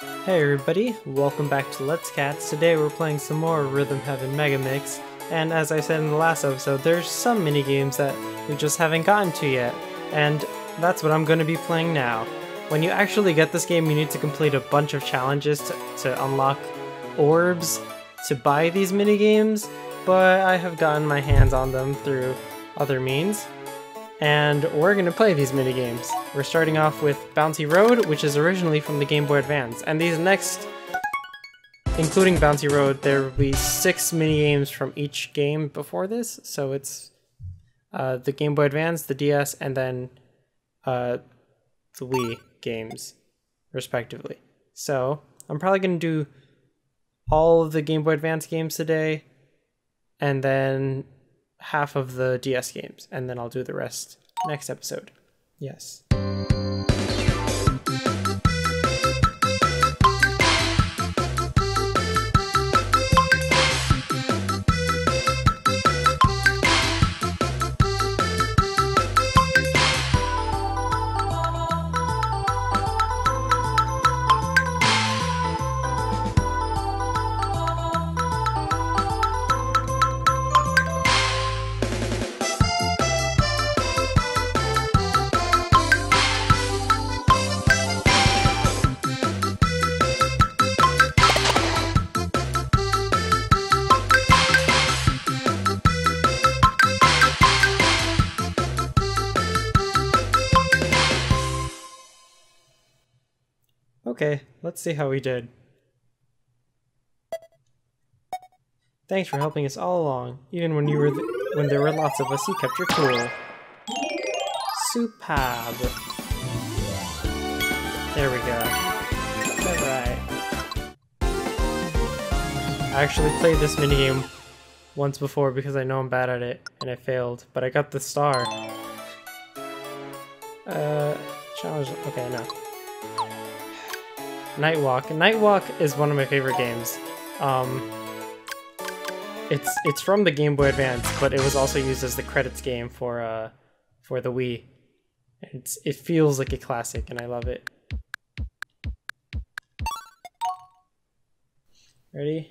Hey everybody, welcome back to Let's Cats. Today we're playing some more Rhythm Heaven Mega Mix, and as I said in the last episode, there's some mini games that we just haven't gotten to yet, and that's what I'm going to be playing now. When you actually get this game, you need to complete a bunch of challenges to, to unlock orbs to buy these mini games, but I have gotten my hands on them through other means and we're going to play these mini games. We're starting off with Bouncy Road, which is originally from the Game Boy Advance, and these next, including Bouncy Road, there will be six mini games from each game before this, so it's uh, the Game Boy Advance, the DS, and then uh, the Wii games, respectively. So I'm probably going to do all of the Game Boy Advance games today, and then half of the DS games, and then I'll do the rest next episode. Yes. Okay, let's see how we did. Thanks for helping us all along. Even when you were th when there were lots of us, you kept your cool. Superb. There we go. Alright. I actually played this minigame once before because I know I'm bad at it, and I failed, but I got the star. Uh, challenge, okay, no. Nightwalk. Nightwalk is one of my favorite games. Um, it's it's from the Game Boy Advance, but it was also used as the credits game for uh for the Wii. It's it feels like a classic, and I love it. Ready?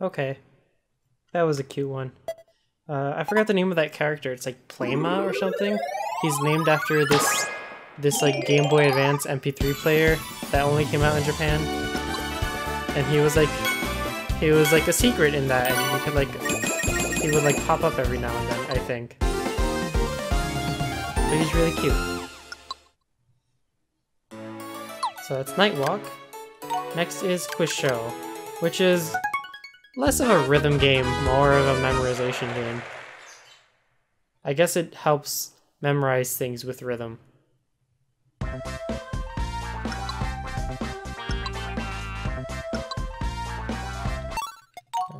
Okay. That was a cute one. Uh, I forgot the name of that character. It's like Playma or something. He's named after this this like Game Boy Advance MP3 player that only came out in Japan. And he was like he was like a secret in that and you could like he would like pop up every now and then, I think. But he's really cute. So that's Nightwalk. Next is Quiz Show, which is less of a rhythm game, more of a memorization game. I guess it helps memorize things with rhythm.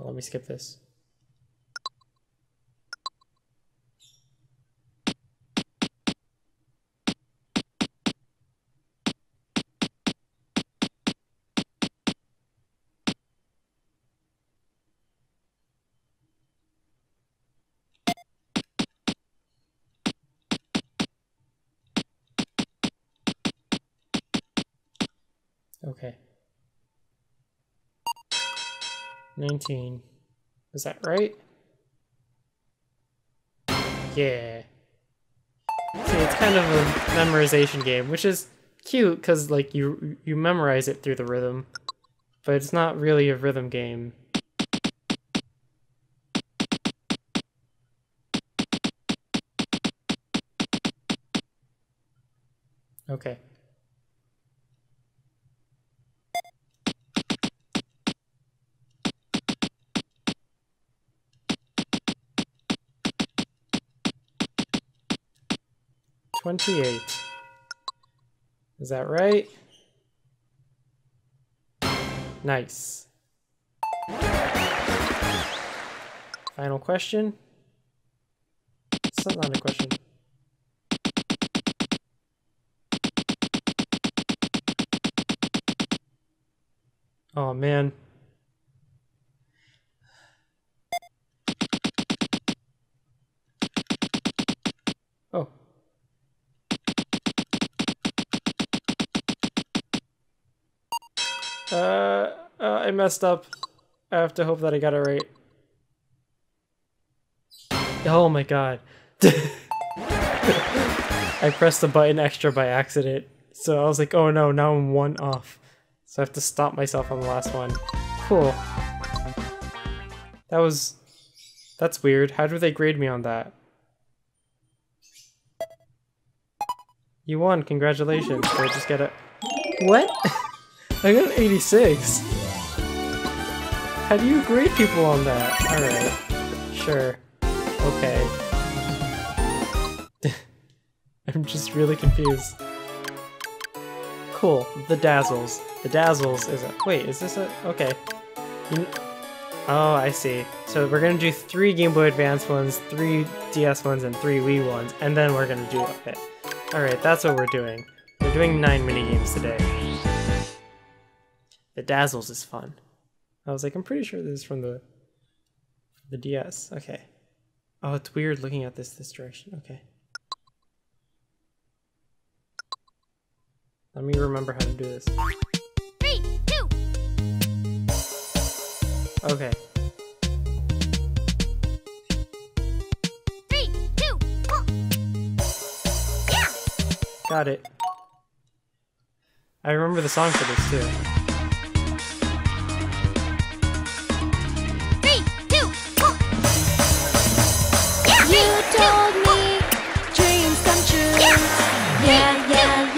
let me skip this. Okay. 19. Is that right? Yeah. See, it's kind of a memorization game, which is cute because like you you memorize it through the rhythm, but it's not really a rhythm game. Okay. Twenty-eight. Is that right? Nice. Final question? It's not a question. Oh man. Uh, uh, I messed up. I have to hope that I got it right. Oh my god. I pressed the button extra by accident. So I was like, oh no, now I'm one off. So I have to stop myself on the last one. Cool. That was... That's weird. How do they grade me on that? You won. Congratulations. Did I just get a... What? I got an 86. How do you grade people on that? Alright. Sure. Okay. I'm just really confused. Cool. The Dazzles. The Dazzles is a- wait, is this a- okay. You oh, I see. So we're gonna do three Game Boy Advance ones, three DS ones, and three Wii ones, and then we're gonna do- okay. Alright, that's what we're doing. We're doing nine mini-games today. The Dazzles is fun. I was like, I'm pretty sure this is from the the DS. Okay. Oh, it's weird looking at this this direction. Okay. Let me remember how to do this. Three, two. Okay. Three, two, one. Yeah. Got it. I remember the song for this too. Yeah, yeah,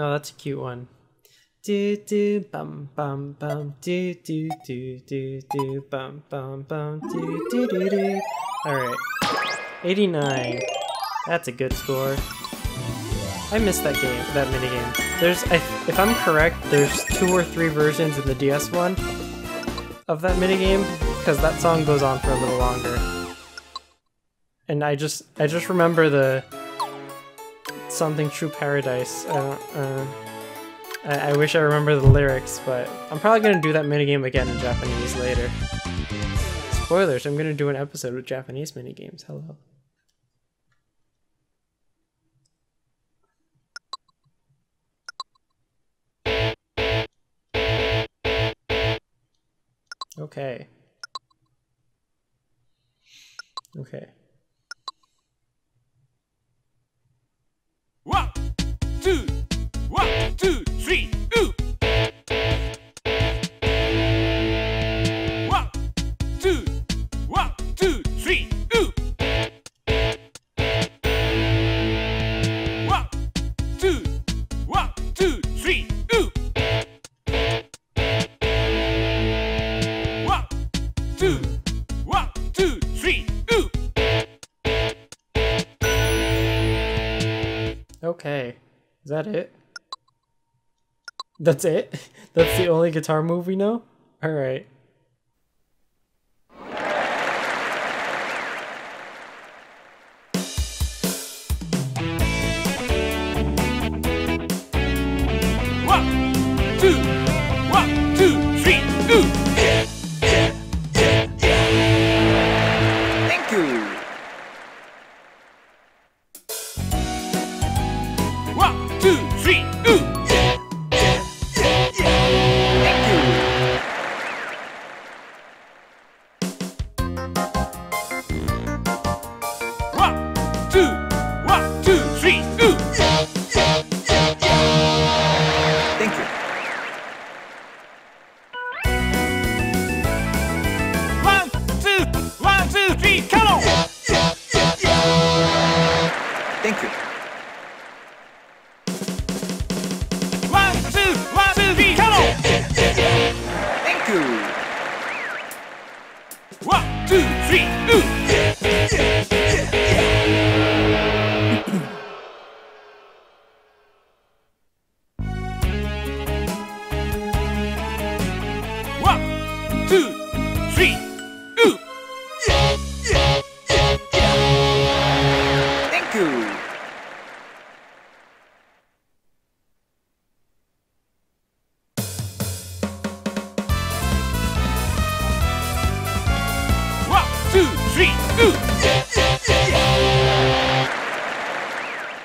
Oh, that's a cute one. Do do bum bum bum do do do do do bum bum bum do do do do. All right, 89. That's a good score. I missed that game, that mini game. There's, I, if I'm correct, there's two or three versions in the DS one of that mini game because that song goes on for a little longer. And I just, I just remember the something true paradise. I, uh, I, I wish I remember the lyrics, but I'm probably gonna do that minigame again in Japanese later. Spoilers, I'm gonna do an episode with Japanese minigames, hello. Okay. Okay. Three, ooh. One, two, one, two, three, ooh. One, two, one, two, three, ooh. One, two, one, two, three, ooh. Okay. Is that it? That's it? That's the only guitar move we know? Alright.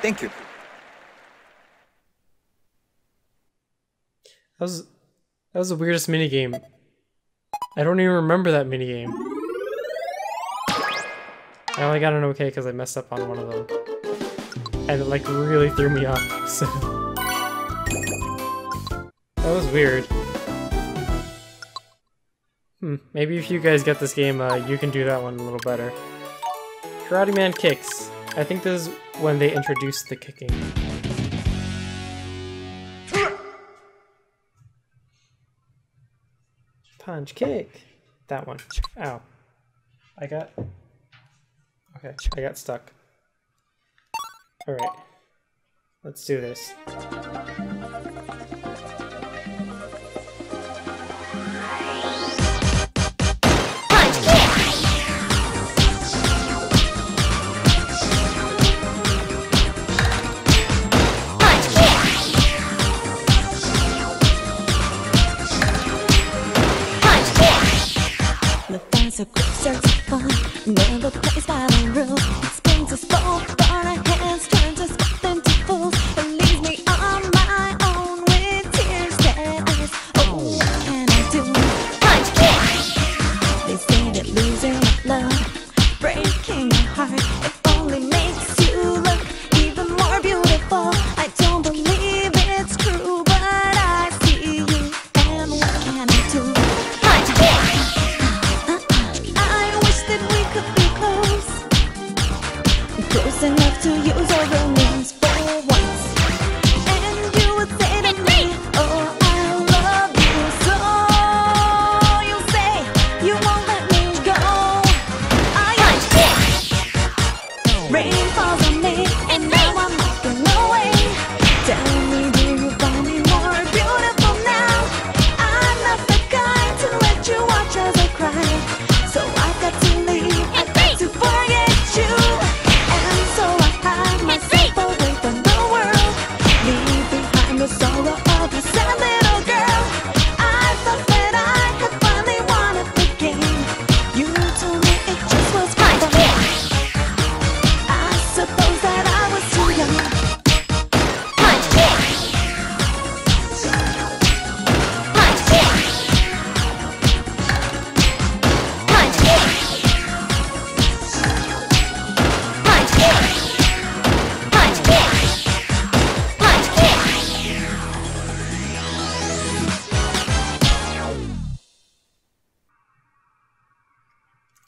Thank you. That was that was the weirdest minigame. I don't even remember that minigame. I only got an okay because I messed up on one of them. And it like really threw me off, so That was weird. Hmm, maybe if you guys get this game, uh, you can do that one a little better. Karate Man kicks. I think this is when they introduced the kicking. Punch, kick. That one. Ow. I got. Okay, I got stuck. Alright. Let's do this. Fans are quick, to fun. Never plays by the rules. Spins us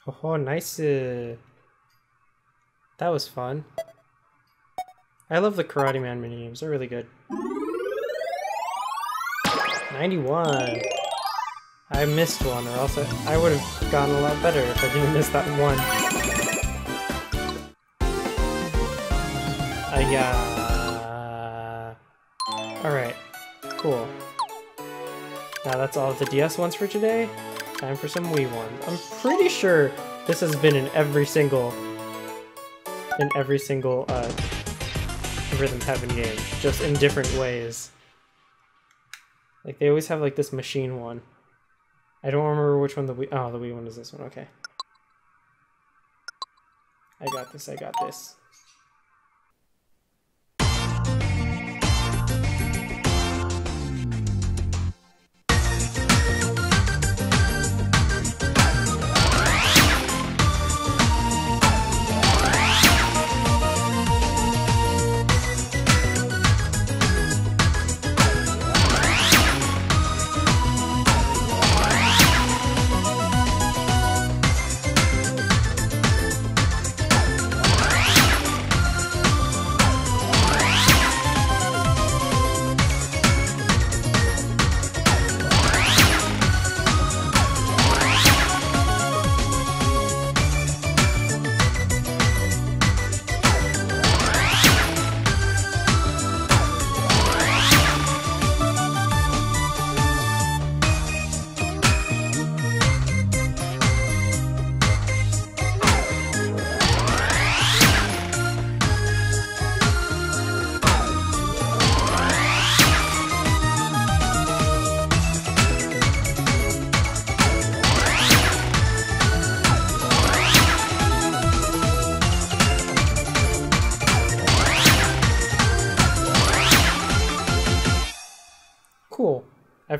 Oh, nice. uh, That was fun. I love the Karate Man minigames. They're really good. 91. I missed one, or else I, I would have gotten a lot better if I didn't miss that one. Uh, yeah. Alright, cool. Now that's all of the DS ones for today. Time for some Wii ones. I'm pretty sure this has been in every single in every single uh, Rhythm Heaven game, just in different ways. Like they always have like this machine one. I don't remember which one the Wii. Oh, the Wii one is this one. Okay. I got this. I got this.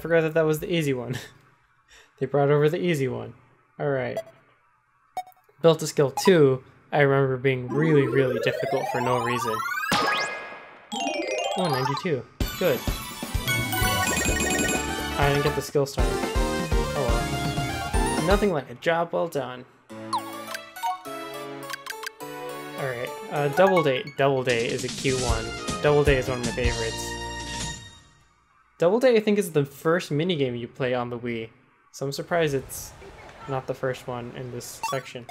Forgot that that was the easy one. they brought over the easy one. Alright. Built to Scale 2, I remember being really, really difficult for no reason. Oh, 92. Good. I didn't get the skill star. Oh well. Nothing like a job well done. Alright, uh, Double Date. Double Date is a cute one. Double Date is one of my favorites. Double Date, I think, is the first minigame you play on the Wii, so I'm surprised it's not the first one in this section.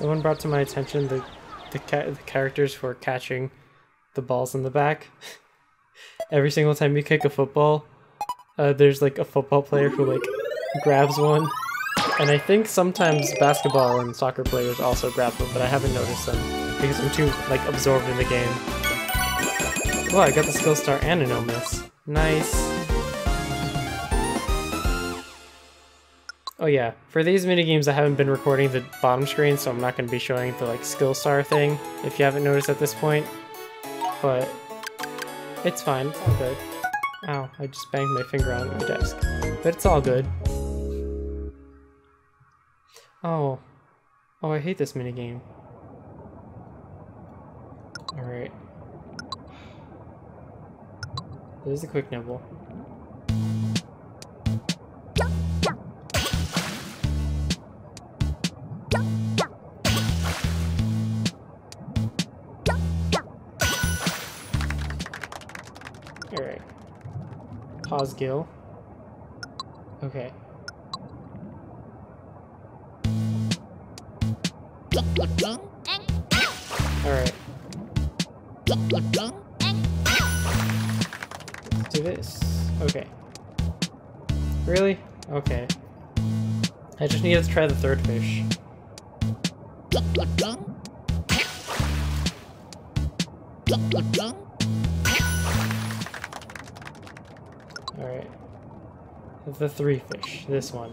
Someone brought to my attention the the, ca- the characters for catching the balls in the back. Every single time you kick a football, uh, there's like a football player who like grabs one And I think sometimes basketball and soccer players also grapple, but I haven't noticed them because I'm too like absorbed in the game. Well, I got the skill star and a no miss. Nice. Oh yeah, for these minigames I haven't been recording the bottom screen, so I'm not going to be showing the like skill star thing, if you haven't noticed at this point. But it's fine, it's all good. Ow, I just banged my finger on my desk. But it's all good. Oh. Oh, I hate this minigame. Alright. There's a quick nibble. Gil. Okay. Alright. Let's do this. Okay. Really? Okay. I just needed to try the third fish. Alright. The three fish. This one.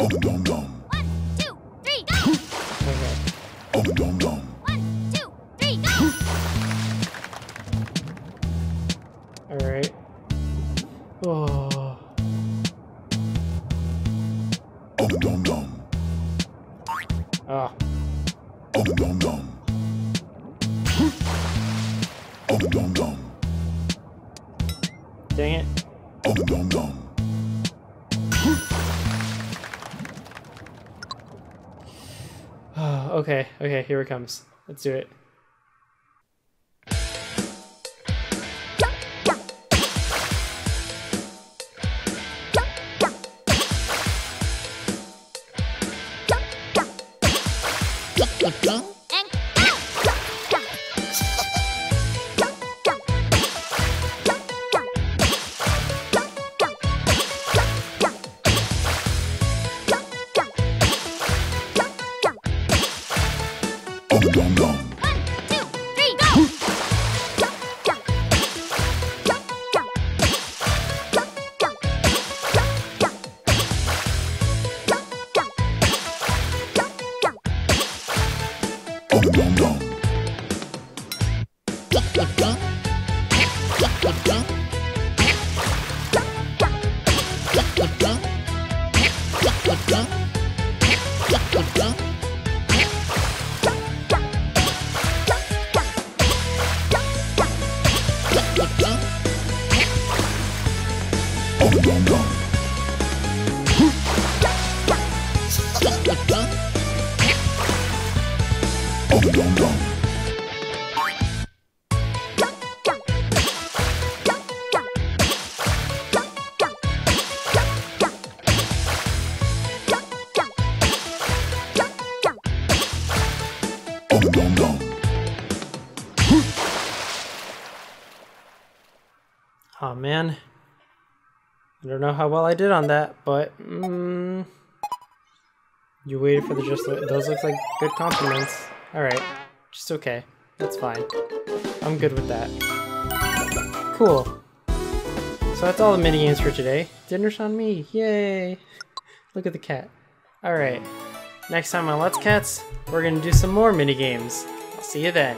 Om nom nom. One, two, three, go! Okay. Om nom nom. Okay, okay, here it comes. Let's do it. Om nom nom. Oh man. I don't know how well I did on that, but mm, you waited for the just those look like good compliments. Alright. Just okay. That's fine. I'm good with that. Cool. So that's all the minigames for today. Dinner's on me. Yay! Look at the cat. Alright. Next time on Let's Cats, we're gonna do some more minigames. I'll see you then.